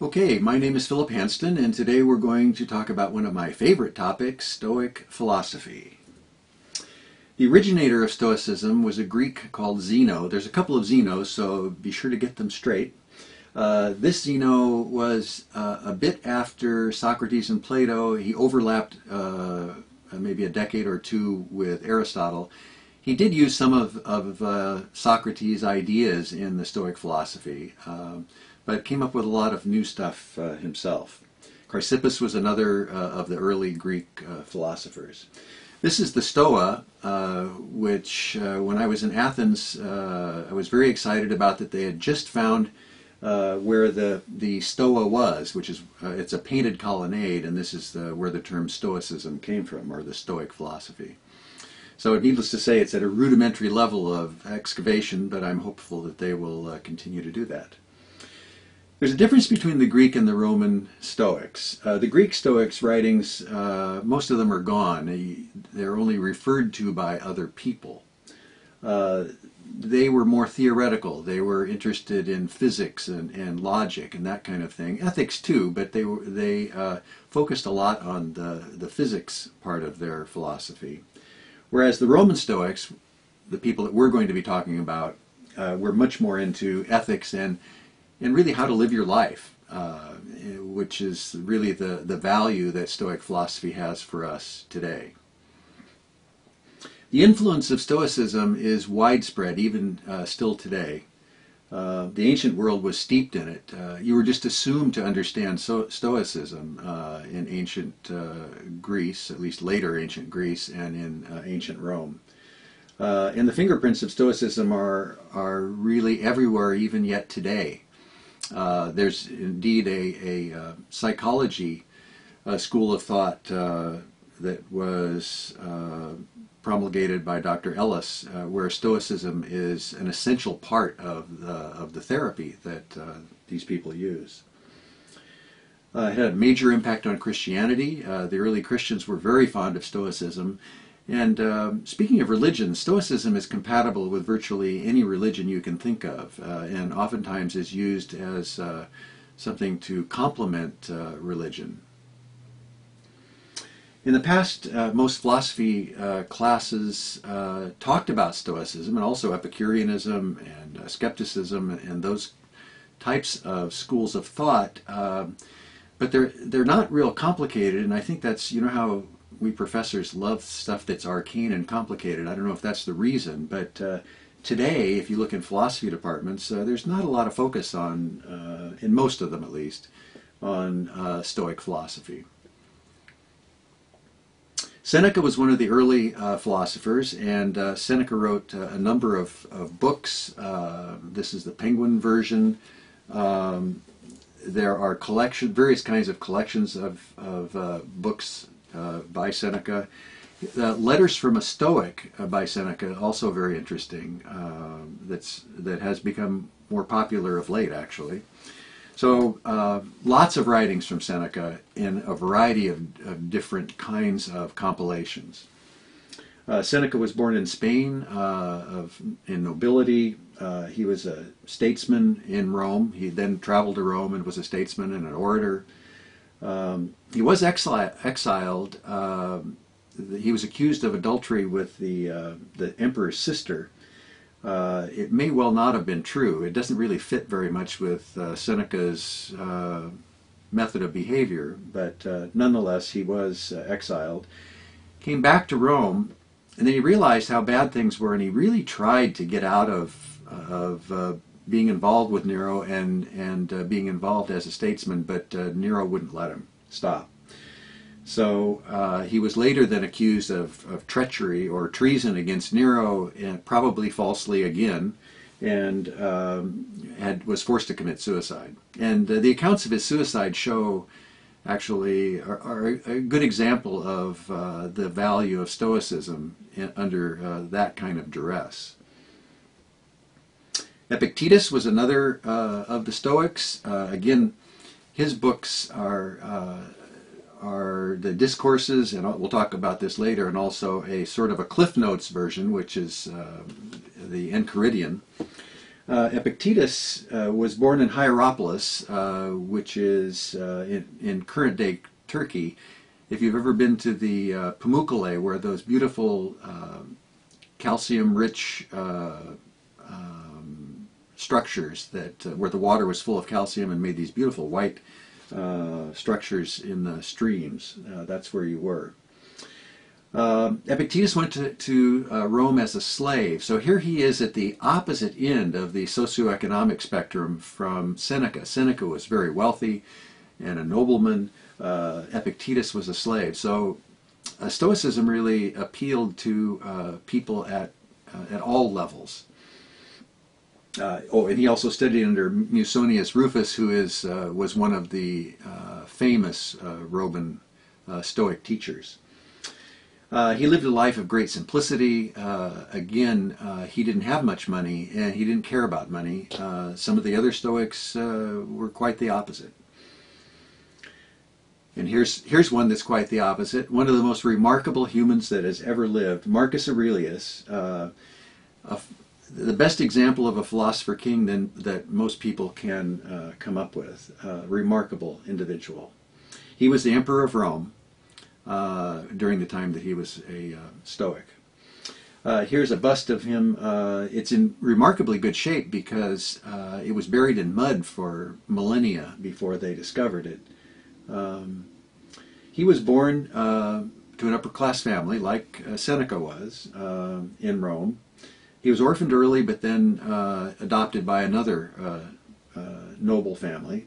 Okay, my name is Philip Hansten, and today we're going to talk about one of my favorite topics, Stoic philosophy. The originator of Stoicism was a Greek called Zeno. There's a couple of Zenos, so be sure to get them straight. Uh, this Zeno was uh, a bit after Socrates and Plato. He overlapped uh, maybe a decade or two with Aristotle. He did use some of, of uh, Socrates' ideas in the Stoic philosophy. Um, but came up with a lot of new stuff uh, himself. Chrysippus was another uh, of the early Greek uh, philosophers. This is the Stoa, uh, which uh, when I was in Athens, uh, I was very excited about that they had just found where the, the Stoa was, which is, it's a painted colonnade, and this is the, where the term Stoicism came from, or the Stoic philosophy. So needless to say, it's at a rudimentary level of excavation, but I'm hopeful that they will continue to do that. There's a difference between the Greek and the Roman Stoics. Uh, the Greek Stoics writings, uh, most of them are gone. They're only referred to by other people. Uh, they were more theoretical. They were interested in physics and, and logic and that kind of thing. Ethics too, but they were, they uh, focused a lot on the, the physics part of their philosophy. Whereas the Roman Stoics, the people that we're going to be talking about, uh, were much more into ethics and and really how to live your life, uh, which is really the, the value that Stoic philosophy has for us today. The influence of Stoicism is widespread, even uh, still today. Uh, the ancient world was steeped in it. Uh, you were just assumed to understand so Stoicism uh, in ancient uh, Greece, at least later ancient Greece, and in ancient Rome. and the fingerprints of Stoicism are, are really everywhere, even yet today. Uh, there's indeed a, a uh, psychology uh, school of thought uh, that was uh, promulgated by Dr. Ellis, where Stoicism is an essential part of the, of the therapy that these people use. It had a major impact on Christianity. The early Christians were very fond of Stoicism, and um, speaking of religion, Stoicism is compatible with virtually any religion you can think of, uh, and oftentimes is used as uh, something to complement uh, religion. In the past, uh, most philosophy uh, classes uh, talked about Stoicism and also Epicureanism and skepticism and those types of schools of thought, um, but they're they're not real complicated. And I think that's you know how we professors love stuff that's arcane and complicated. I don't know if that's the reason, but uh, today, if you look in philosophy departments, uh, there's not a lot of focus on, uh, in most of them at least, on uh, Stoic philosophy. Seneca was one of the early uh, philosophers, and uh, Seneca wrote a number of, of books. this is the Penguin version. Um, there are collection, various kinds of collections of, of books uh, by Seneca. Letters from a Stoic uh, by Seneca, also very interesting. Um, that's that has become more popular of late, actually. So uh, lots of writings from Seneca in a variety of, of different kinds of compilations. Uh, Seneca was born in Spain, uh, of in nobility. he was a statesman in Rome. He then traveled to Rome and was a statesman and an orator. Um, he was exi exiled. Uh, he was accused of adultery with the uh, the emperor's sister. Uh, it may well not have been true. It doesn't really fit very much with uh, Seneca's uh, method of behavior, but uh, nonetheless, he was exiled. Came back to Rome, and then he realized how bad things were, and he really tried to get out of of being involved with Nero and and uh, being involved as a statesman, but uh, Nero wouldn't let him stop. So uh, he was later then accused of, of treachery or treason against Nero, and probably falsely again, and um, had was forced to commit suicide. And uh, the accounts of his suicide show actually are, are a good example of uh, the value of Stoicism in, under uh, that kind of duress. Epictetus was another uh, of the Stoics. Uh, again, his books are uh, are the discourses, and we'll talk about this later, and also a sort of a Cliff Notes version, which is uh, the Enchiridion. Uh, Epictetus uh, was born in Hierapolis, which is in, in current day Turkey. If you've ever been to the Pamukkale, where those beautiful calcium rich structures that where the water was full of calcium and made these beautiful white structures in the streams, that's where you were. Uh, Epictetus went to, to uh, Rome as a slave. So here he is at the opposite end of the socioeconomic spectrum from Seneca. Seneca was very wealthy and a nobleman. Uh, Epictetus was a slave. So uh, Stoicism really appealed to uh, people at, uh, at all levels. Oh, and he also studied under Musonius Rufus, who is, was one of the famous Roman Stoic teachers. Uh, he lived a life of great simplicity. Uh, again, uh, he didn't have much money and he didn't care about money. Uh, some of the other Stoics uh, were quite the opposite. And here's, here's one that's quite the opposite. One of the most remarkable humans that has ever lived, Marcus Aurelius, uh, a, the best example of a philosopher king than, that most people can come up with. a remarkable individual. He was the emperor of Rome. Uh, during the time that he was a uh, Stoic. Uh, here's a bust of him. Uh, it's in remarkably good shape because uh, it was buried in mud for millennia before they discovered it. Um, he was born to an upper class family, like Seneca was in Rome. He was orphaned early, but then adopted by another noble family.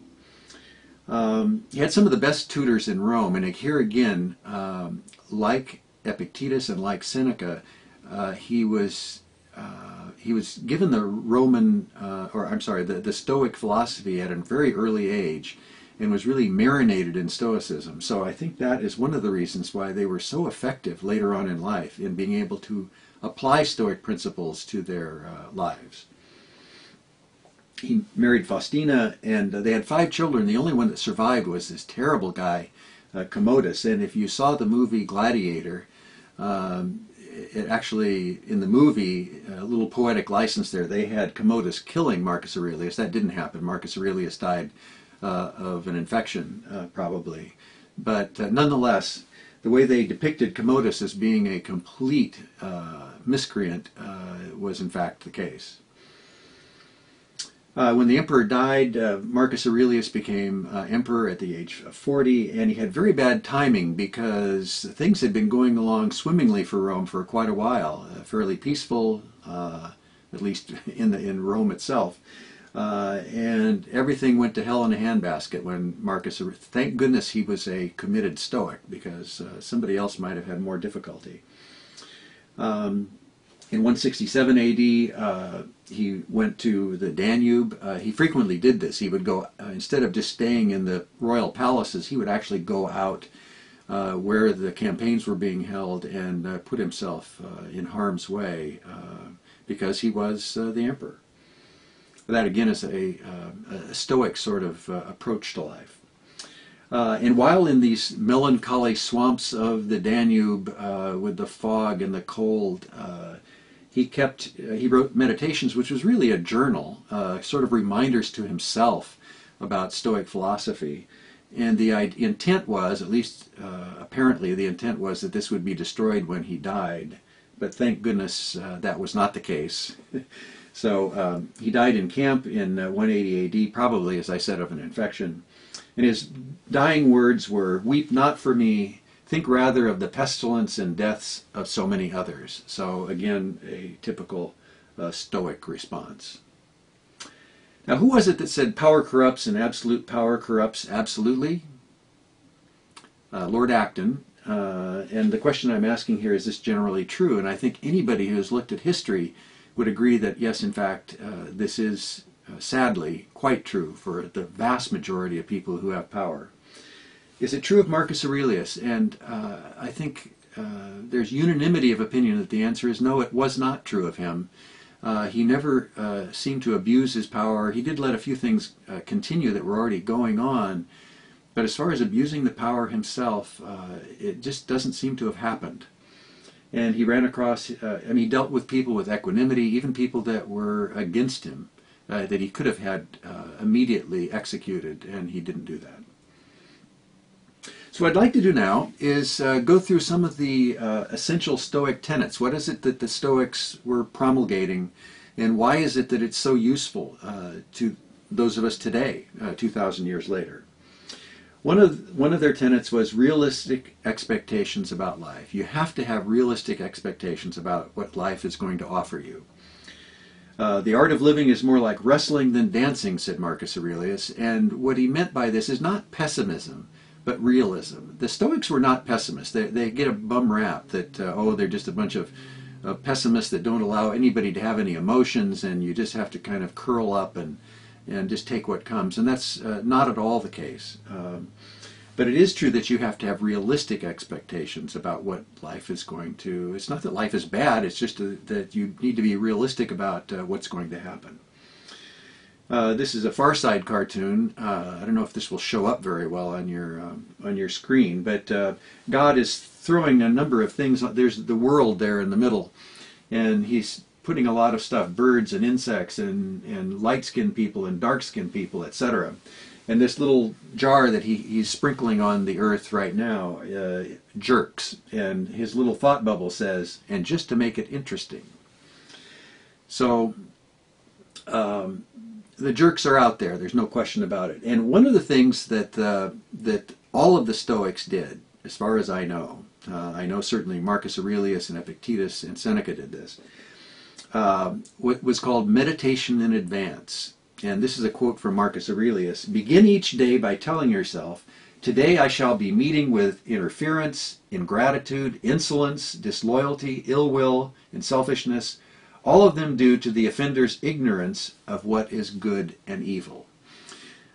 Um, he had some of the best tutors in Rome, and here again, um, like Epictetus and like Seneca, uh, he was uh, he was given the Roman, uh, or I'm sorry, the, the Stoic philosophy at a very early age, and was really marinated in Stoicism. So I think that is one of the reasons why they were so effective later on in life in being able to apply Stoic principles to their uh, lives he married Faustina, and uh, they had five children. The only one that survived was this terrible guy, uh, Commodus. And if you saw the movie Gladiator, um, it actually in the movie, a little poetic license there, they had Commodus killing Marcus Aurelius. That didn't happen. Marcus Aurelius died uh, of an infection, uh, probably. But uh, nonetheless, the way they depicted Commodus as being a complete uh, miscreant was in fact the case. Uh, when the emperor died, uh, Marcus Aurelius became uh, emperor at the age of 40, and he had very bad timing because things had been going along swimmingly for Rome for quite a while, uh, fairly peaceful, uh, at least in the in Rome itself. Uh, and everything went to hell in a handbasket when Marcus. Thank goodness he was a committed Stoic because somebody else might have had more difficulty. Um, in 167 AD, uh, he went to the Danube. Uh, he frequently did this. He would go, uh, instead of just staying in the royal palaces, he would actually go out uh, where the campaigns were being held and uh, put himself uh, in harm's way because he was the emperor. That again is a, a stoic sort of approach to life. Uh, and while in these melancholy swamps of the Danube uh, with the fog and the cold, uh, he kept uh, he wrote meditations which was really a journal uh, sort of reminders to himself about stoic philosophy. And the intent was at least uh, apparently the intent was that this would be destroyed when he died. But thank goodness uh, that was not the case so um, he died in camp in uh, 180 AD probably as I said of an infection and his dying words were weep not for me Think rather of the pestilence and deaths of so many others. So, again, a typical uh, Stoic response. Now, who was it that said power corrupts and absolute power corrupts absolutely? Uh, Lord Acton. Uh, and the question I'm asking here is this generally true? And I think anybody who has looked at history would agree that, yes, in fact, uh, this is uh, sadly quite true for the vast majority of people who have power. Is it true of Marcus Aurelius? And uh, I think uh, there's unanimity of opinion that the answer is no, it was not true of him. Uh, he never uh, seemed to abuse his power. He did let a few things continue that were already going on. But as far as abusing the power himself, it just doesn't seem to have happened. And he ran across, I mean, he dealt with people with equanimity, even people that were against him. uh, that he could have had uh, immediately executed, and he didn't do that. So what I'd like to do now is uh, go through some of the uh, essential Stoic tenets. What is it that the Stoics were promulgating, and why is it that it's so useful uh, to those of us today, uh, 2,000 years later? One of, one of their tenets was realistic expectations about life. You have to have realistic expectations about what life is going to offer you. Uh, the art of living is more like wrestling than dancing, said Marcus Aurelius, and what he meant by this is not pessimism but realism. The Stoics were not pessimists. They, they get a bum rap that, uh, oh, they're just a bunch of, of pessimists that don't allow anybody to have any emotions and you just have to kind of curl up and, and just take what comes. And that's uh, not at all the case. Um, but it is true that you have to have realistic expectations about what life is going to. It's not that life is bad, it's just a, that you need to be realistic about uh, what's going to happen. Uh, this is a Far Side cartoon. Uh, I don't know if this will show up very well on your um, on your screen, but uh, God is throwing a number of things. There's the world there in the middle, and He's putting a lot of stuff: birds and insects, and and light-skinned people and dark-skinned people, etc. And this little jar that he, he's sprinkling on the earth right now uh, jerks, and his little thought bubble says, "And just to make it interesting." So. Um, the jerks are out there. There's no question about it. And one of the things that uh, that all of the Stoics did, as far as I know, uh, I know certainly Marcus Aurelius and Epictetus and Seneca did this. Uh, what was called meditation in advance. And this is a quote from Marcus Aurelius Begin each day by telling yourself, Today I shall be meeting with interference, ingratitude, insolence, disloyalty, ill will, and selfishness all of them due to the offender's ignorance of what is good and evil.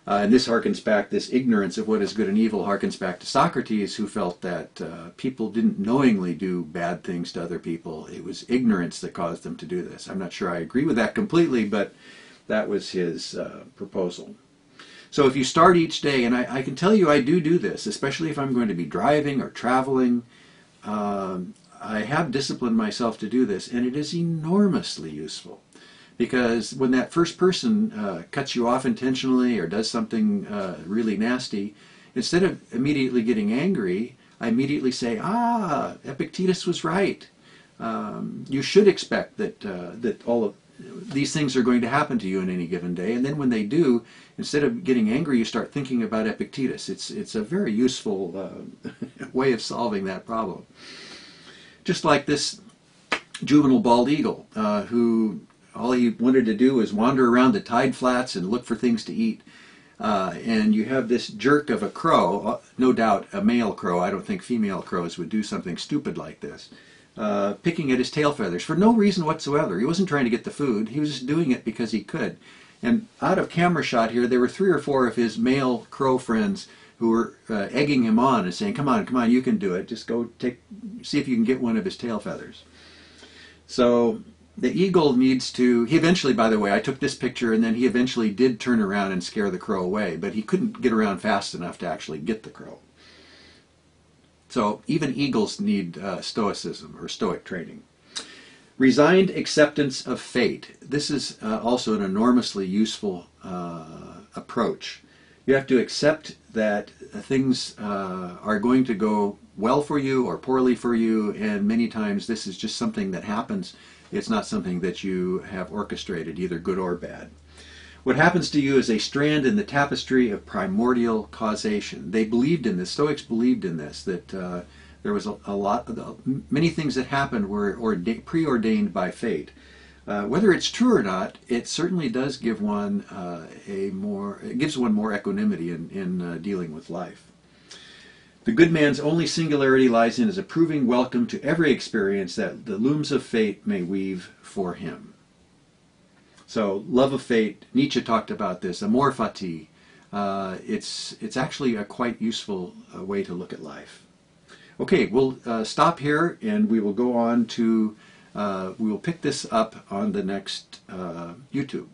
Uh, and this harkens back, this ignorance of what is good and evil harkens back to Socrates, who felt that uh, people didn't knowingly do bad things to other people. It was ignorance that caused them to do this. I'm not sure I agree with that completely, but that was his uh, proposal. So if you start each day, and I, I, can tell you I do do this, especially if I'm going to be driving or traveling, um, I have disciplined myself to do this, and it is enormously useful. Because when that first person uh, cuts you off intentionally or does something uh, really nasty, instead of immediately getting angry, I immediately say, "Ah, Epictetus was right. Um, you should expect that uh, that all of these things are going to happen to you in any given day." And then when they do, instead of getting angry, you start thinking about Epictetus. It's it's a very useful uh, way of solving that problem. Just like this juvenile bald eagle, uh, who all he wanted to do was wander around the tide flats and look for things to eat. Uh, and you have this jerk of a crow, uh, no doubt a male crow, I don't think female crows would do something stupid like this, uh, picking at his tail feathers for no reason whatsoever. He wasn't trying to get the food, he was just doing it because he could. And out of camera shot here, there were three or four of his male crow friends who were uh, egging him on and saying, "Come on, come on, you can do it. Just go take, see if you can get one of his tail feathers." So the eagle needs to. He eventually, by the way, I took this picture, and then he eventually did turn around and scare the crow away, but he couldn't get around fast enough to actually get the crow. So even eagles need uh, stoicism or stoic training. Resigned acceptance of fate. This is uh, also an enormously useful uh, approach. You have to accept that things uh, are going to go well for you or poorly for you, and many times this is just something that happens. It's not something that you have orchestrated, either good or bad. What happens to you is a strand in the tapestry of primordial causation. They believed in this. Stoics believed in this. That uh, there was a, a lot, many things that happened were preordained by fate. Uh, whether it's true or not, it certainly does give one uh, a more it gives one more equanimity in, in uh, dealing with life. The good man's only singularity lies in his approving welcome to every experience that the looms of fate may weave for him. So, love of fate. Nietzsche talked about this. Amor fati. Uh, it's it's actually a quite useful uh, way to look at life. Okay, we'll stop here and we will go on to we will pick this up on the next uh, YouTube.